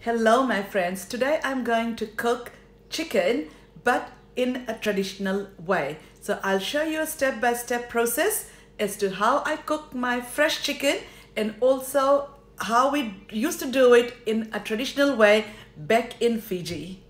Hello my friends, today I'm going to cook chicken but in a traditional way. So I'll show you a step-by-step -step process as to how I cook my fresh chicken and also how we used to do it in a traditional way back in Fiji.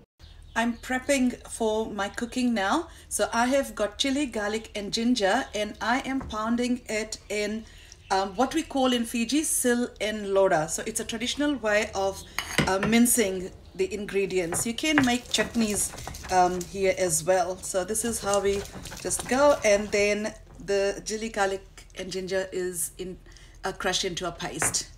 I'm prepping for my cooking now. So I have got chili, garlic and ginger and I am pounding it in um, what we call in Fiji sil and loda. So it's a traditional way of uh, mincing the ingredients. You can make chutneys um, here as well. So this is how we just go and then the chili, garlic and ginger is in uh, crushed into a paste.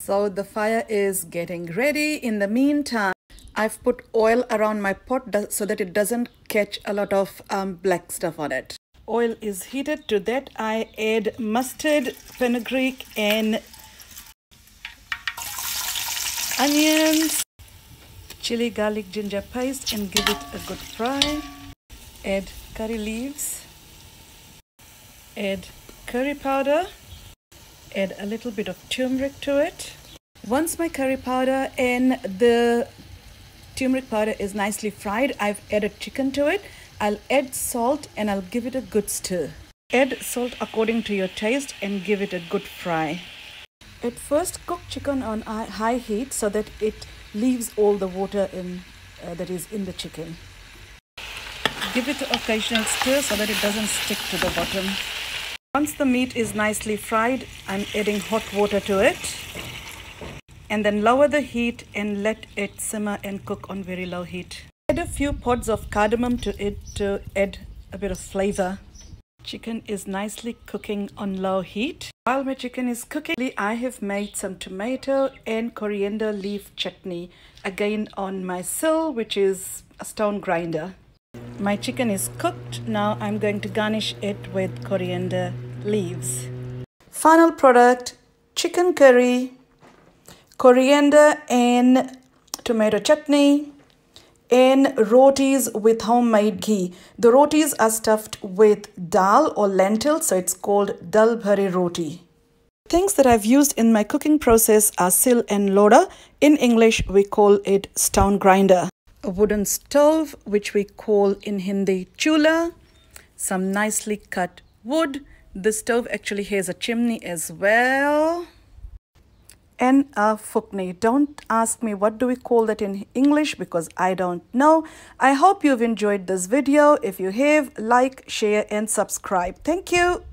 So the fire is getting ready. In the meantime, I've put oil around my pot so that it doesn't catch a lot of um, black stuff on it oil is heated. To that I add mustard fenugreek and onions chili garlic ginger paste and give it a good fry. Add curry leaves. Add curry powder. Add a little bit of turmeric to it. Once my curry powder and the turmeric powder is nicely fried I've added chicken to it I'll add salt and I'll give it a good stir. Add salt according to your taste and give it a good fry. At first cook chicken on high heat so that it leaves all the water in uh, that is in the chicken. Give it occasional stir so that it doesn't stick to the bottom. Once the meat is nicely fried, I'm adding hot water to it. And then lower the heat and let it simmer and cook on very low heat. Add a few pods of cardamom to it to add a bit of flavor. Chicken is nicely cooking on low heat. While my chicken is cooking, I have made some tomato and coriander leaf chutney again on my sill, which is a stone grinder. My chicken is cooked. Now I'm going to garnish it with coriander leaves. Final product, chicken curry, coriander and tomato chutney, in rotis with homemade ghee. The rotis are stuffed with dal or lentils, so it's called dal bhari roti. Things that I've used in my cooking process are sil and loda. In English, we call it stone grinder. A wooden stove, which we call in Hindi chula. Some nicely cut wood. The stove actually has a chimney as well and a fukni. Don't ask me what do we call that in English because I don't know. I hope you've enjoyed this video. If you have, like, share and subscribe. Thank you.